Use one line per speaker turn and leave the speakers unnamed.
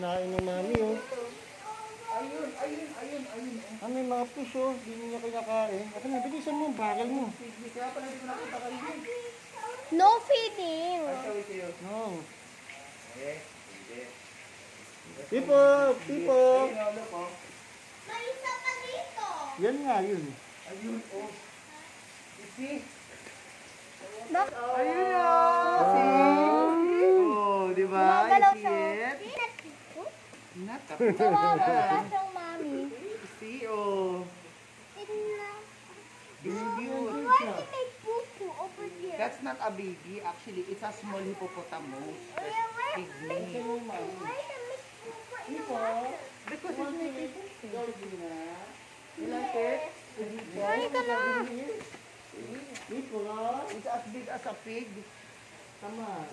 kinain ni mami, oh.
Ayun, ayun, ayun, ayun. oh.
Ah, may mga fish, oh. Hindi niya kinakain. Ako na, bilisan mo, bakal mo.
Kaya pala hindi ko nakita kanina.
No feeding.
Ay, kayo.
No.
Eh, hindi.
Pipo, Pipo.
Ayun, oh, oh.
May isa pa dito.
Yan nga, yun.
Ayun, oh.
Bak
Ayun na! See? Oh, di ba?
Gumagalaw
You
siya.
see it? Not a
Gumagalaw siyang mami.
See, oh.
Tignan.
Baby.
Why make poo-poo over here?
That's not a baby. Actually, it's a small hippopotamus.
Why he make poo-poo in the water?
Because it's making
Ay, ka na.
It's as big as a pig.
Tama.